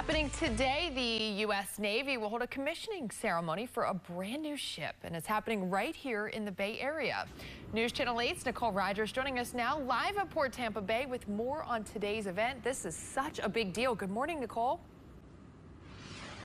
Happening today, the U.S. Navy will hold a commissioning ceremony for a brand new ship, and it's happening right here in the Bay Area. News Channel 8's Nicole Rogers joining us now live at Port Tampa Bay with more on today's event. This is such a big deal. Good morning, Nicole.